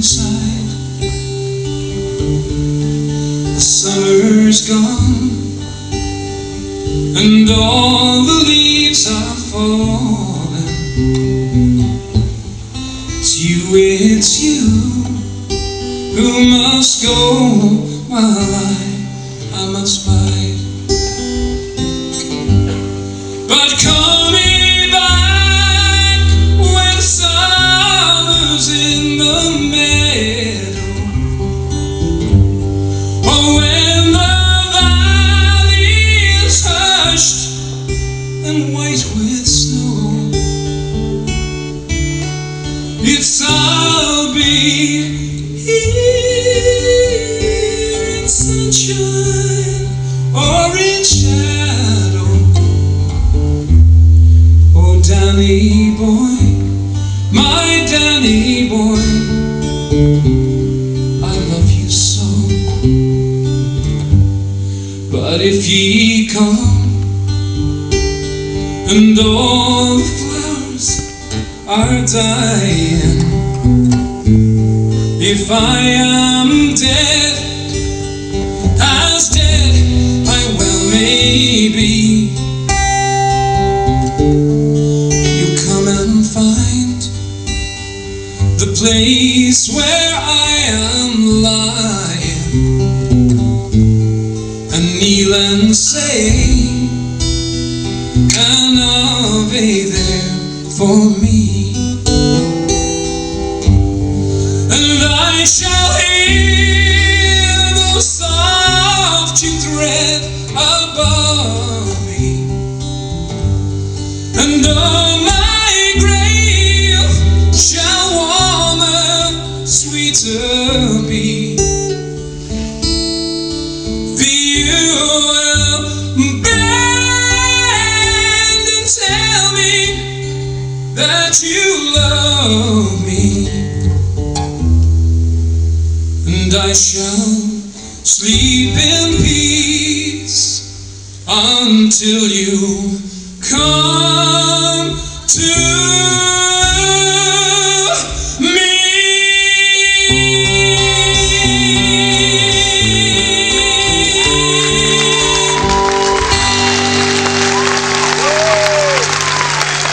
inside. The summer's gone, and all the leaves are falling. It's you, it's you who must go while I, I must bide. It's I'll be here in sunshine or in shadow. Oh, Danny boy, my Danny boy, I love you so. But if ye come and all the flowers are dying, if I am dead, as dead I well may be. Place where I am lying and kneel and say an Ave there for me. And I shall hear the soft you sweet to be. that you love me, and I shall sleep in peace until you come to.